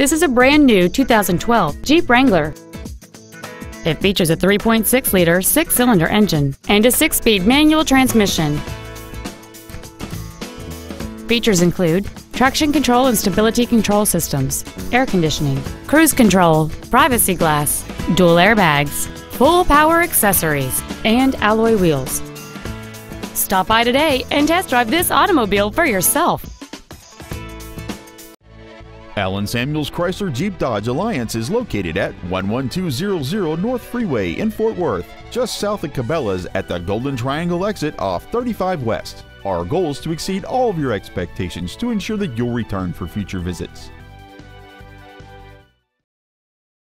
This is a brand new 2012 Jeep Wrangler. It features a 3.6-liter six-cylinder engine and a six-speed manual transmission. Features include traction control and stability control systems, air conditioning, cruise control, privacy glass, dual airbags, full power accessories, and alloy wheels. Stop by today and test drive this automobile for yourself. Allen Samuels Chrysler Jeep Dodge Alliance is located at 11200 North Freeway in Fort Worth, just south of Cabela's at the Golden Triangle exit off 35 West. Our goal is to exceed all of your expectations to ensure that you'll return for future visits.